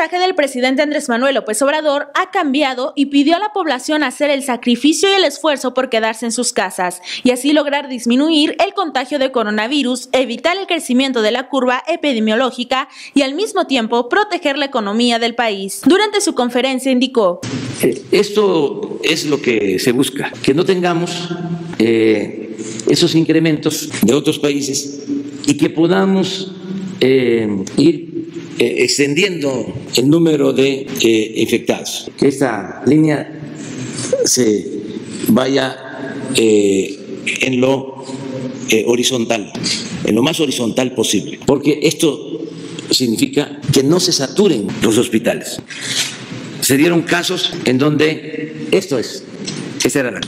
mensaje del presidente Andrés Manuel López Obrador ha cambiado y pidió a la población hacer el sacrificio y el esfuerzo por quedarse en sus casas y así lograr disminuir el contagio de coronavirus, evitar el crecimiento de la curva epidemiológica y al mismo tiempo proteger la economía del país. Durante su conferencia indicó, eh, esto es lo que se busca, que no tengamos eh, esos incrementos de otros países y que podamos eh, ir eh, extendiendo el número de eh, infectados. Que esta línea se vaya eh, en lo horizontal, en lo más horizontal posible, porque esto significa que no se saturen los hospitales. Se dieron casos en donde esto es,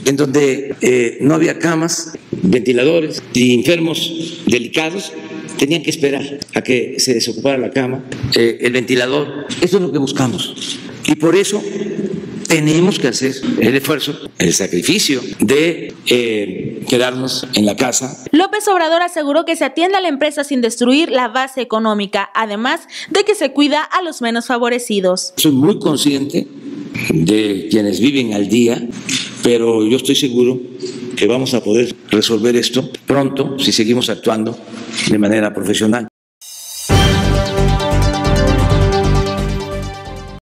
en donde no había camas, ventiladores y enfermos delicados tenían que esperar a que se desocupara la cama, eh, el ventilador. Eso es lo que buscamos. Y por eso tenemos que hacer el esfuerzo, el sacrificio de eh, quedarnos en la casa. López Obrador aseguró que se atiende a la empresa sin destruir la base económica, además de que se cuida a los menos favorecidos. Soy muy consciente de quienes viven al día, pero yo estoy seguro que vamos a poder resolver esto pronto si seguimos actuando de manera profesional.